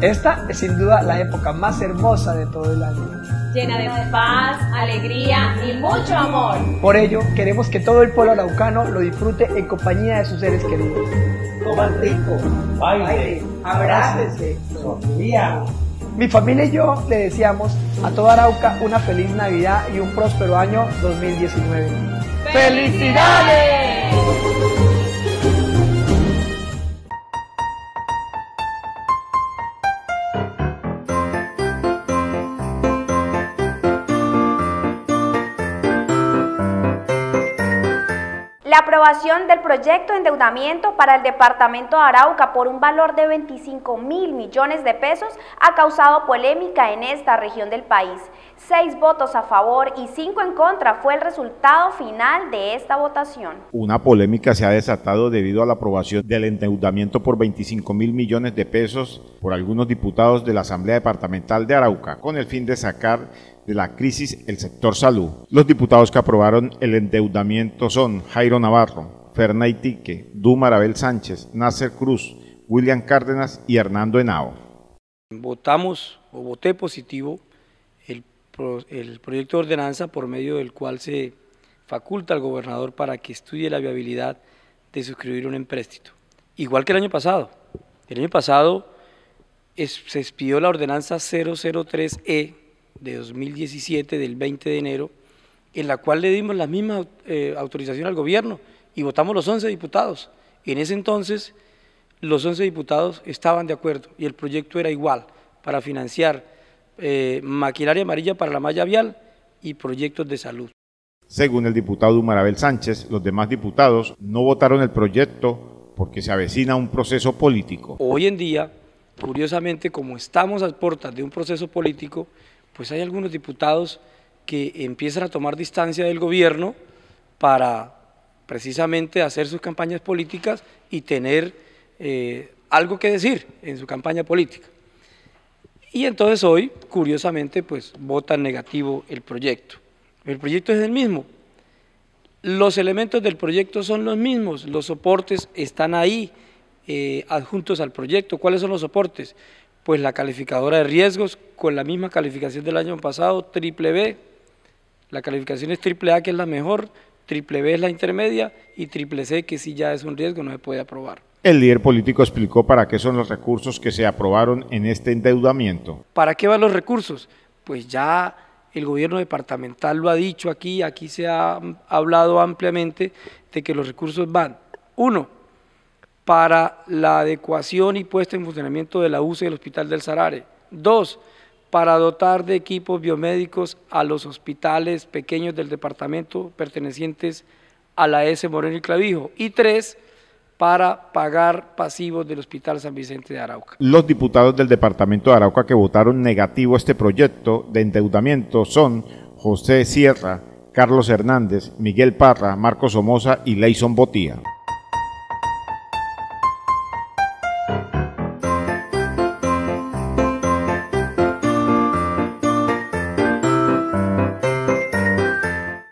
Esta es sin duda la época más hermosa de todo el año. Llena de paz, alegría y mucho amor. Por ello, queremos que todo el pueblo araucano lo disfrute en compañía de sus seres queridos. Coman rico, baile, abrácense, sonrían. Mi familia y yo le deseamos a toda Arauca una feliz Navidad y un próspero año 2019. ¡Felicidades! La aprobación del proyecto de endeudamiento para el departamento de Arauca por un valor de 25 mil millones de pesos ha causado polémica en esta región del país. Seis votos a favor y cinco en contra fue el resultado final de esta votación. Una polémica se ha desatado debido a la aprobación del endeudamiento por 25 mil millones de pesos por algunos diputados de la Asamblea Departamental de Arauca, con el fin de sacar de la crisis el sector salud. Los diputados que aprobaron el endeudamiento son Jairo Navarro, Fernay Tique, Dumar Abel Sánchez, Nasser Cruz, William Cárdenas y Hernando Henao. Votamos o voté positivo el, el proyecto de ordenanza por medio del cual se faculta al gobernador para que estudie la viabilidad de suscribir un empréstito. Igual que el año pasado. El año pasado se expidió la ordenanza 003E de 2017, del 20 de enero, en la cual le dimos la misma eh, autorización al gobierno y votamos los 11 diputados. En ese entonces los 11 diputados estaban de acuerdo y el proyecto era igual para financiar eh, maquinaria amarilla para la malla vial y proyectos de salud. Según el diputado Marabel Sánchez, los demás diputados no votaron el proyecto porque se avecina un proceso político. Hoy en día, curiosamente, como estamos a puertas de un proceso político, pues hay algunos diputados que empiezan a tomar distancia del gobierno para precisamente hacer sus campañas políticas y tener eh, algo que decir en su campaña política. Y entonces hoy, curiosamente, pues votan negativo el proyecto. El proyecto es el mismo. Los elementos del proyecto son los mismos, los soportes están ahí eh, adjuntos al proyecto. ¿Cuáles son los soportes? Pues la calificadora de riesgos con la misma calificación del año pasado, triple B. La calificación es triple A, que es la mejor, triple B es la intermedia y triple C, que si ya es un riesgo, no se puede aprobar. El líder político explicó para qué son los recursos que se aprobaron en este endeudamiento. ¿Para qué van los recursos? Pues ya el gobierno departamental lo ha dicho aquí, aquí se ha hablado ampliamente de que los recursos van, uno, para la adecuación y puesta en funcionamiento de la UCE del Hospital del Sarare. Dos, para dotar de equipos biomédicos a los hospitales pequeños del departamento pertenecientes a la S. Moreno y Clavijo. Y tres, para pagar pasivos del Hospital San Vicente de Arauca. Los diputados del departamento de Arauca que votaron negativo este proyecto de endeudamiento son José Sierra, Carlos Hernández, Miguel Parra, Marcos Somoza y Leison Botía.